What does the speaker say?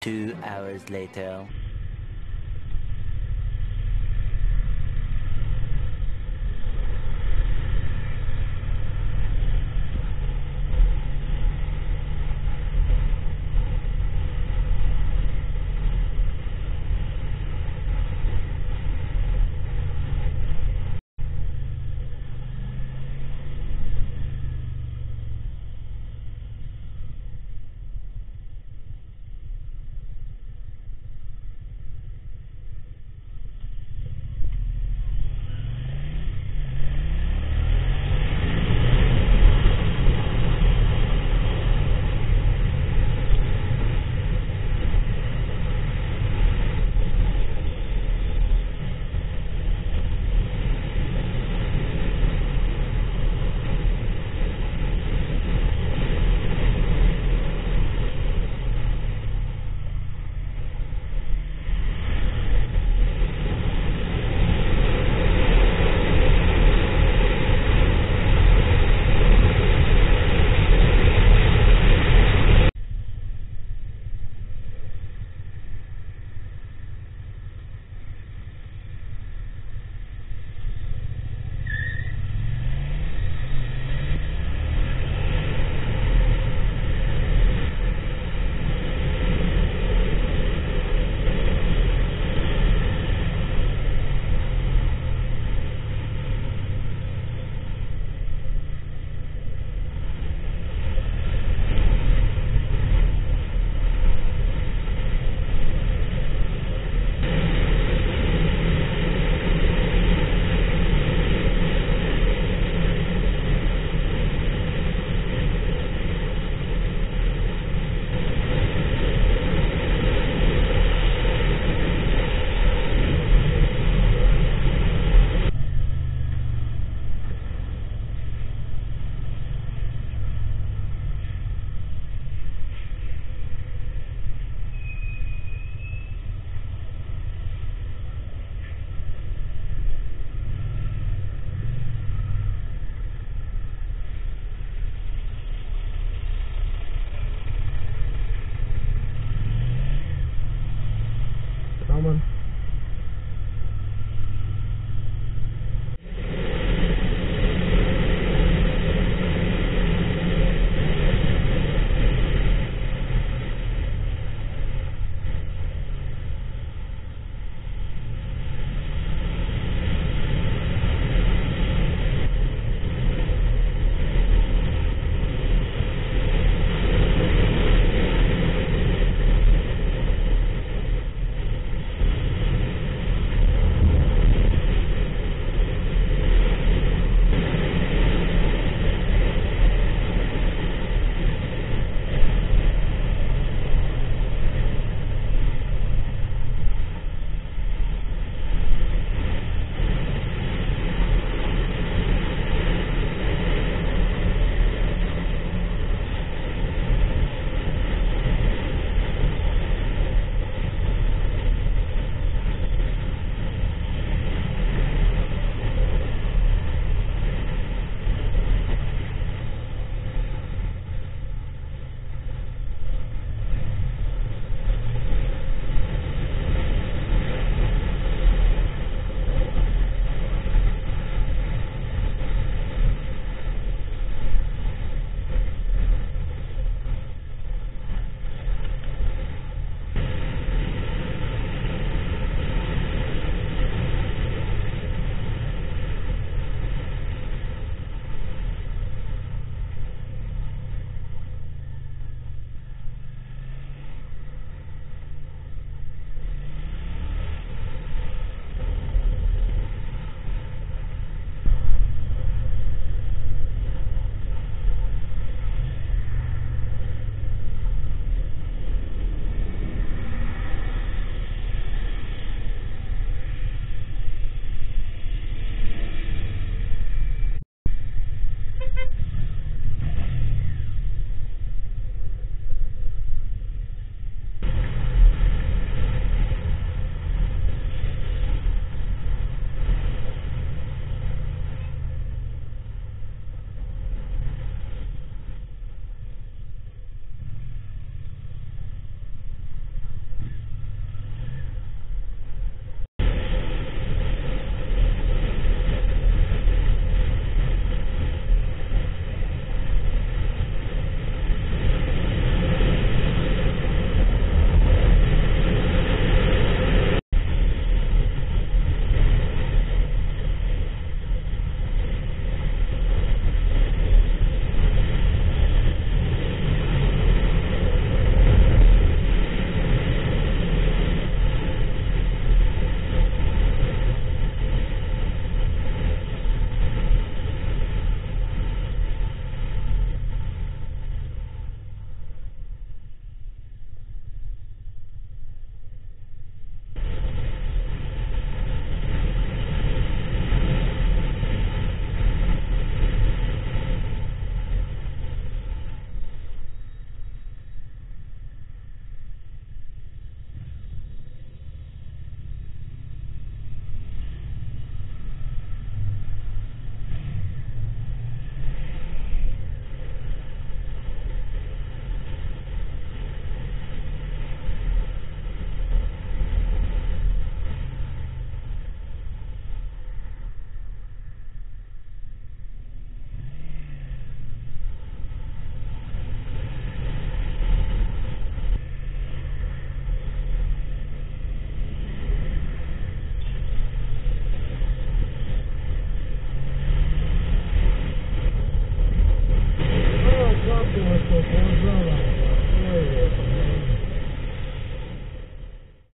Two hours later.